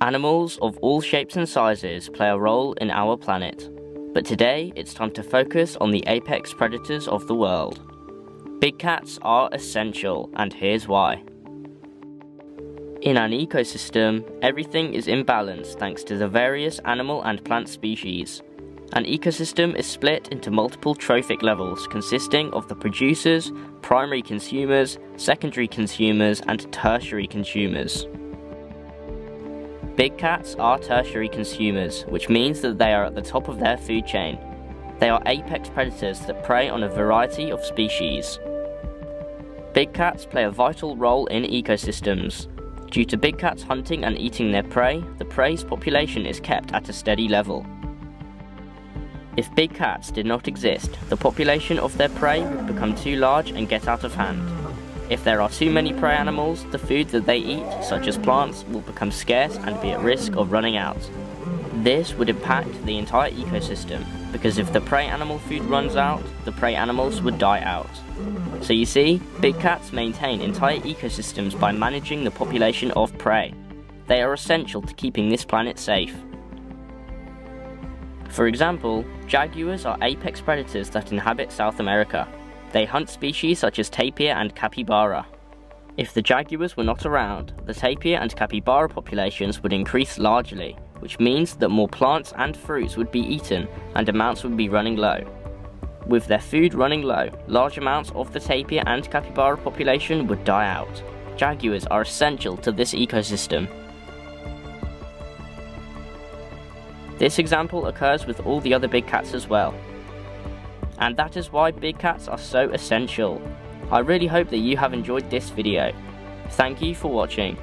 Animals of all shapes and sizes play a role in our planet, but today it's time to focus on the apex predators of the world. Big cats are essential, and here's why. In an ecosystem, everything is in balance thanks to the various animal and plant species. An ecosystem is split into multiple trophic levels consisting of the producers, primary consumers, secondary consumers, and tertiary consumers. Big cats are tertiary consumers, which means that they are at the top of their food chain. They are apex predators that prey on a variety of species. Big cats play a vital role in ecosystems. Due to big cats hunting and eating their prey, the prey's population is kept at a steady level. If big cats did not exist, the population of their prey would become too large and get out of hand. If there are too many prey animals, the food that they eat, such as plants, will become scarce and be at risk of running out. This would impact the entire ecosystem, because if the prey animal food runs out, the prey animals would die out. So you see, big cats maintain entire ecosystems by managing the population of prey. They are essential to keeping this planet safe. For example, jaguars are apex predators that inhabit South America. They hunt species such as tapir and capybara. If the jaguars were not around, the tapir and capybara populations would increase largely, which means that more plants and fruits would be eaten and amounts would be running low. With their food running low, large amounts of the tapir and capybara population would die out. Jaguars are essential to this ecosystem. This example occurs with all the other big cats as well and that is why big cats are so essential. I really hope that you have enjoyed this video. Thank you for watching.